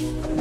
you